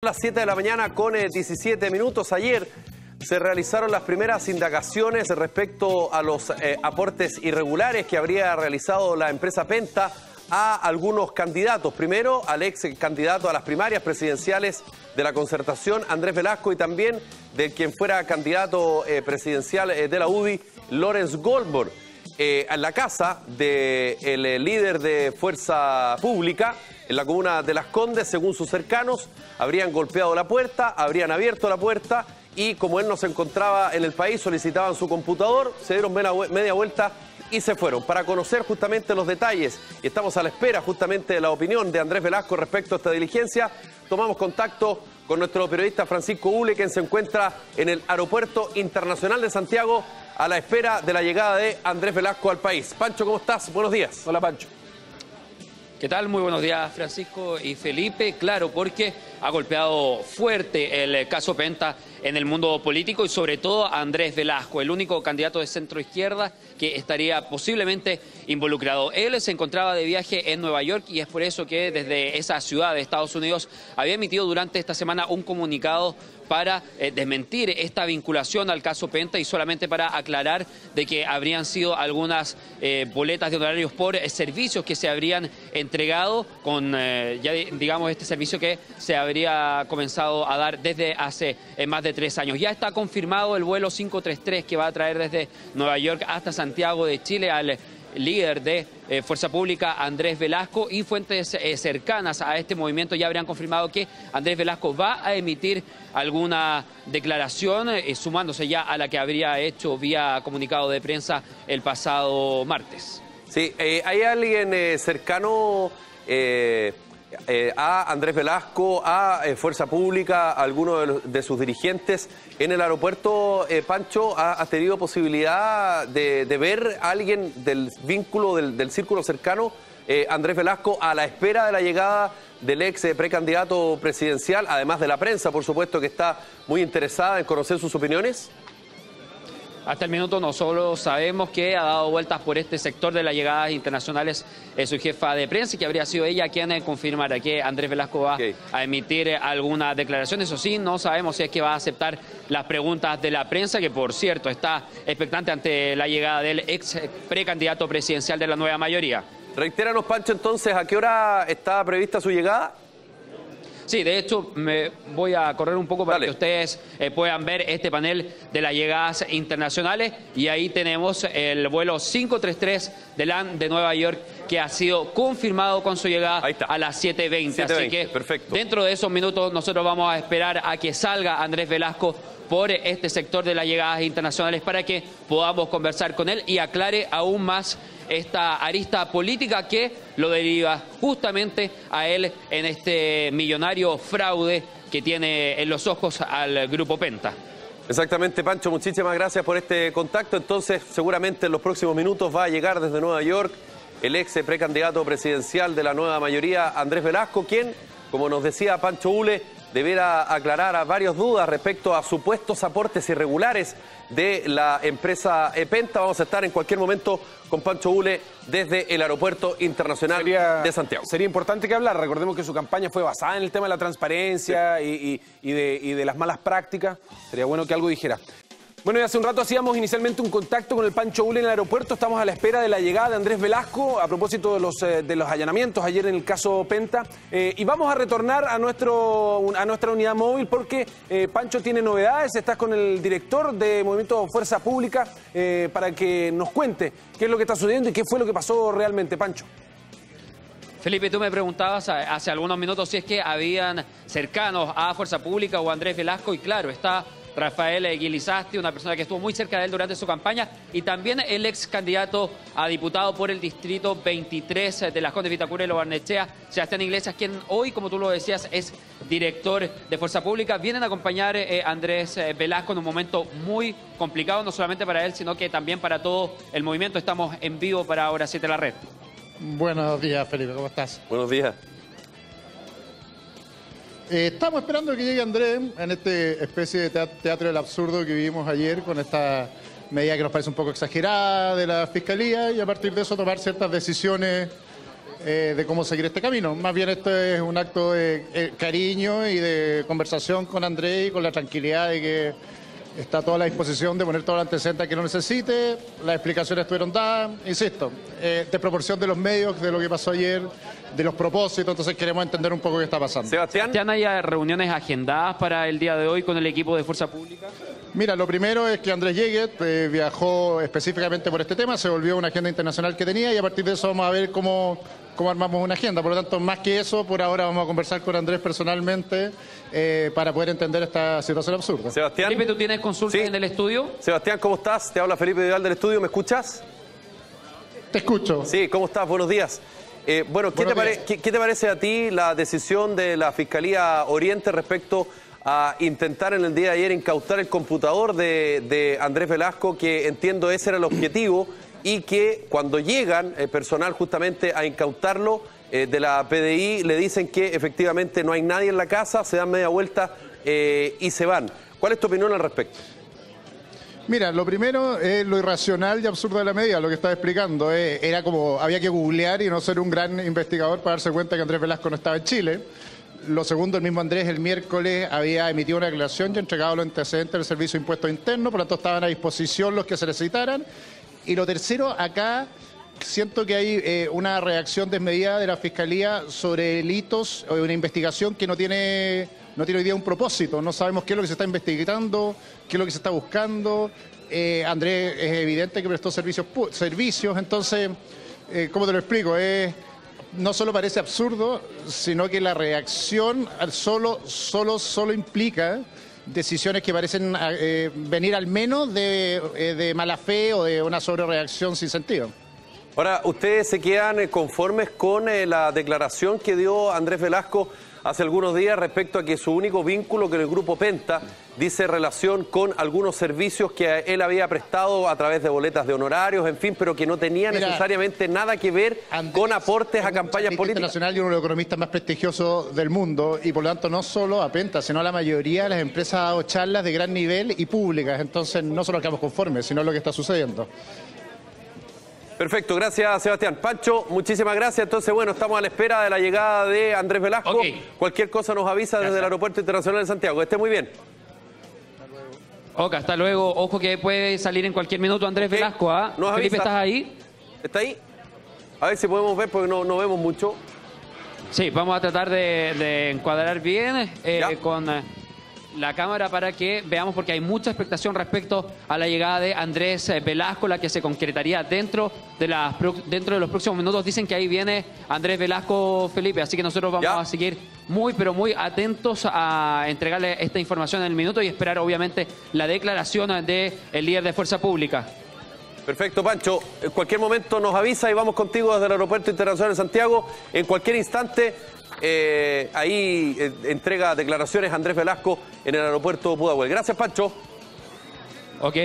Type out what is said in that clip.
las 7 de la mañana con 17 eh, minutos. Ayer se realizaron las primeras indagaciones respecto a los eh, aportes irregulares que habría realizado la empresa Penta a algunos candidatos. Primero, al ex candidato a las primarias presidenciales de la concertación, Andrés Velasco, y también de quien fuera candidato eh, presidencial de la UDI, Lorenz Goldberg. en la casa del líder de Fuerza Pública, en la comuna de Las Condes, según sus cercanos, habrían golpeado la puerta, habrían abierto la puerta y como él no se encontraba en el país, solicitaban su computador, se dieron media vuelta y se fueron para conocer justamente los detalles. Y estamos a la espera justamente de la opinión de Andrés Velasco respecto a esta diligencia. Tomamos contacto con nuestro periodista Francisco Ule, quien se encuentra en el Aeropuerto Internacional de Santiago a la espera de la llegada de Andrés Velasco al país. Pancho, ¿cómo estás? Buenos días. Hola, Pancho. ¿Qué tal? Muy buenos días, Francisco y Felipe. Claro, porque ha golpeado fuerte el caso Penta en el mundo político y sobre todo a Andrés Velasco, el único candidato de centro izquierda que estaría posiblemente involucrado. Él se encontraba de viaje en Nueva York y es por eso que desde esa ciudad de Estados Unidos había emitido durante esta semana un comunicado para eh, desmentir esta vinculación al caso Penta y solamente para aclarar de que habrían sido algunas eh, boletas de honorarios por eh, servicios que se habrían entregado con, ya digamos, este servicio que se habría comenzado a dar desde hace más de tres años. Ya está confirmado el vuelo 533 que va a traer desde Nueva York hasta Santiago de Chile al líder de eh, Fuerza Pública, Andrés Velasco, y fuentes eh, cercanas a este movimiento ya habrían confirmado que Andrés Velasco va a emitir alguna declaración, eh, sumándose ya a la que habría hecho vía comunicado de prensa el pasado martes. Sí, ¿hay alguien cercano eh, a Andrés Velasco, a eh, Fuerza Pública, a alguno de, sus dirigentes en el aeropuerto, eh, Pancho, ¿ha, tenido posibilidad de, ver a alguien del vínculo, del, círculo cercano, Andrés Velasco, a la espera de la llegada del ex precandidato presidencial, además de la prensa, por supuesto, que está muy interesada en conocer sus opiniones? Hasta el minuto no solo sabemos que ha dado vueltas por este sector de las llegadas internacionales su jefa de prensa y que habría sido ella quien confirmara que Andrés Velasco va a emitir alguna declaración. Eso sí, no sabemos si es que va a aceptar las preguntas de la prensa, que por cierto está expectante ante la llegada del ex precandidato presidencial de la nueva mayoría. Reitéranos, Pancho, entonces, ¿a qué hora está prevista su llegada? Sí, de hecho, me voy a correr un poco para que ustedes eh, puedan ver este panel de las llegadas internacionales. Y ahí tenemos el vuelo 533 de LAN de Nueva York que ha sido confirmado con su llegada a las 7.20. Así que perfecto. dentro de esos minutos nosotros vamos a esperar a que salga Andrés Velasco por este sector de las llegadas internacionales para que podamos conversar con él y aclare aún más esta arista política que lo deriva justamente a él en este millonario fraude que tiene en los ojos al Grupo Penta. Exactamente, Pancho, muchísimas gracias por este contacto. Entonces, seguramente en los próximos minutos va a llegar desde Nueva York el ex precandidato presidencial de la nueva mayoría, Andrés Velasco, quien, como nos decía Pancho Ule, deberá aclarar a varias dudas respecto a supuestos aportes irregulares de la empresa Epenta. Vamos a estar en cualquier momento con Pancho Ule desde el Aeropuerto Internacional de Santiago. Sería importante que hablar. Recordemos que su campaña fue basada en el tema de la transparencia y, de, y de las malas prácticas. Sería bueno que algo dijera. Bueno, hace un rato hacíamos inicialmente un contacto con el Pancho Ule en el aeropuerto. Estamos a la espera de la llegada de Andrés Velasco a propósito de los, eh, de los allanamientos ayer en el caso Penta. Eh, y vamos a retornar a, nuestro, a nuestra unidad móvil porque eh, Pancho tiene novedades. Estás con el director de Movimiento Fuerza Pública para que nos cuente qué es lo que está sucediendo y qué fue lo que pasó realmente, Pancho. Felipe, tú me preguntabas hace algunos minutos si es que habían cercanos a Fuerza Pública o Andrés Velasco y claro, está Rafael Guilizasti, una persona que estuvo muy cerca de él durante su campaña, y también el ex candidato a diputado por el distrito 23 de las Condes Vitacura y Barnechea, Sebastián Iglesias, quien hoy, como tú lo decías, es director de Fuerza Pública. Vienen a acompañar a eh, Andrés eh, Velasco en un momento muy complicado, no solamente para él, sino que también para todo el movimiento. Estamos en vivo para Hora 7 la red. Buenos días, Felipe, ¿cómo estás? Buenos días. Eh, estamos esperando que llegue Andrés en este especie de teatro del absurdo que vivimos ayer con esta medida que nos parece un poco exagerada de la Fiscalía y a partir de eso tomar ciertas decisiones eh, de cómo seguir este camino. Más bien esto es un acto de eh, cariño y de conversación con Andrés y con la tranquilidad de que está toda la disposición de poner todo el antecedente que lo necesite. Las explicaciones estuvieron dadas, insisto, eh, de proporción de los medios, de lo que pasó ayer, de los propósitos, entonces queremos entender un poco qué está pasando. Sebastián. ¿Ya hay reuniones agendadas para el día de hoy con el equipo de Fuerza Pública? Mira, lo primero es que Andrés Yeguet eh, viajó específicamente por este tema, se volvió una agenda internacional que tenía y a partir de eso vamos a ver cómo, cómo armamos una agenda. Por lo tanto, más que eso, por ahora vamos a conversar con Andrés personalmente eh, para poder entender esta situación absurda. Sebastián. Felipe, ¿tú tienes consultas Sí. en el estudio? Sebastián, ¿cómo estás? Te habla Felipe Vidal del estudio, ¿me escuchas? Te escucho. Sí, ¿cómo estás? Buenos días. Eh, bueno, ¿qué te, qué- qué parece a ti la decisión de la Fiscalía Oriente respecto a intentar en el día de ayer incautar el computador de, de Andrés Velasco, que entiendo ese era el objetivo, y que cuando llegan el personal justamente a incautarlo eh, de la PDI, le dicen que efectivamente no hay nadie en la casa, se dan media vuelta eh, y se van. ¿Cuál es tu opinión al respecto? Mira, lo primero es lo irracional y absurdo de la medida, lo que estaba explicando. eh, era como, había que googlear y no ser un gran investigador para darse cuenta que Andrés Velasco no estaba en Chile. Lo segundo, el mismo Andrés el miércoles había emitido una declaración y entregado los antecedentes del Servicio de Impuestos Internos, por lo tanto estaban a disposición los que se necesitaran. Y lo tercero, acá siento que hay eh, una reacción desmedida de la Fiscalía sobre delitos o una investigación que no tiene, no tiene hoy día un propósito. No sabemos qué es lo que se está investigando, qué es lo que se está buscando. Eh, Andrés es evidente que prestó servicios, servicios entonces, eh, ¿cómo te lo explico? No solo parece absurdo, sino que la reacción solo, solo, solo implica decisiones que parecen eh, venir al menos de, mala fe o de una sobrereacción sin sentido. Ahora, ¿ustedes se quedan conformes con la declaración que dio Andrés Velasco hace algunos días respecto a que su único vínculo con el grupo Penta dice relación con algunos servicios que él había prestado a través de boletas de honorarios, en fin, pero que no tenía Mira, necesariamente nada que ver Andrés con aportes es a campañas políticas? internacional y uno de los economistas más prestigiosos del mundo y por lo tanto no solo a Penta, sino a la mayoría de las empresas ha dado charlas de gran nivel y públicas, entonces no solo quedamos conformes, sino lo que está sucediendo. Perfecto, gracias Sebastián. Pancho, muchísimas gracias. Entonces, bueno, estamos a la espera de la llegada de Andrés Velasco. Cualquier cosa nos avisa desde el Aeropuerto Internacional de Santiago. Que esté muy bien. Ok, hasta luego. Ojo que puede salir en cualquier minuto Andrés Velasco. ¿ah? Nos Felipe, avisa. ¿estás ahí? ¿Está ahí? A ver si podemos ver porque no, no vemos mucho. Sí, vamos a tratar de, de encuadrar bien eh, con eh, la cámara para que veamos, porque hay mucha expectación respecto a la llegada de Andrés eh, Velasco, la que se concretaría dentro de, las, dentro de los próximos minutos. Dicen que ahí viene Andrés Velasco Felipe, así que nosotros vamos Ya. a seguir muy, pero muy atentos a entregarle esta información en el minuto y esperar, obviamente, la declaración del líder de Fuerza Pública. Perfecto, Pancho. En cualquier momento nos avisa y vamos contigo desde el Aeropuerto Internacional de Santiago. En cualquier instante, eh, ahí eh, entrega declaraciones Andrés Velasco en el Aeropuerto Pudahuel. Gracias, Pancho. ¿Ok?